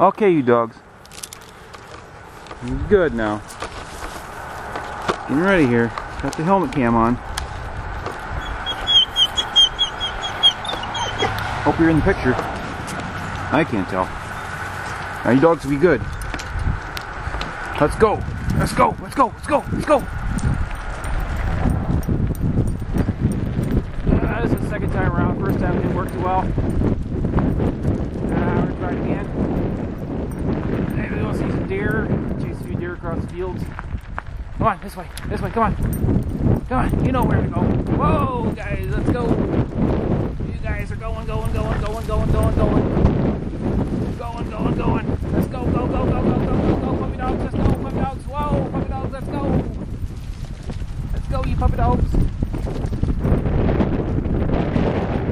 Okay, you dogs. Good now. Getting ready here. Got the helmet cam on. Hope you're in the picture. I can't tell. Now you dogs will be good. Let's go. Let's go. Let's go. Let's go. Let's go. Uh, this is the second time around. First time didn't work too well. Across fields. Come on, this way. This way. Come on. Come on. You know where to go. Whoa, guys. Let's go. You guys are going, going, going, going, going, going, going. Going, going, going. Let's go, go, go, go, go, go, go, go. Puppy dogs. Let's go. Puppy dogs. Whoa, puppy dogs. Let's go. Let's go, you puppy dogs.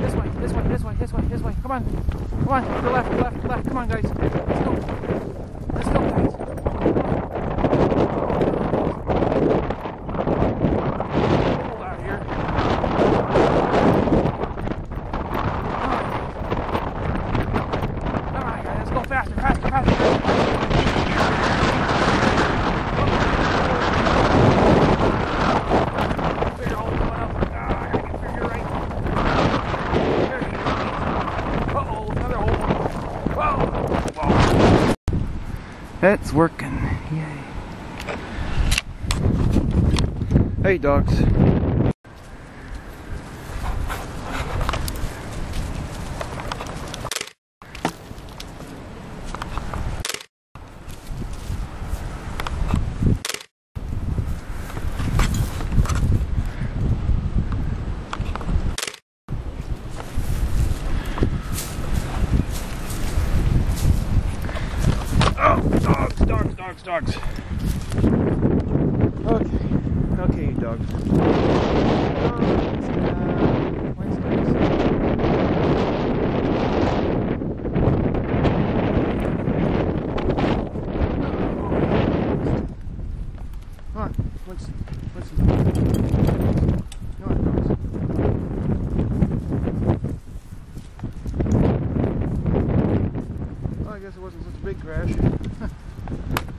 This way, this way, this way, this way, this way. Come on. Come on. To the left, left, left. Come on, guys. Let's go. Let's go, guys. Cold out here. Come on, guys. Let's go faster, faster, faster. faster. Figure hole coming up. Ah, I gotta get through here right. There he is. Uh-oh, another hole. Whoa! Whoa! It's working. Yay. Hey, dogs. Oh, dogs, dogs, dogs, dogs. Okay, okay, you dogs. Oh, wasn't such a big crash.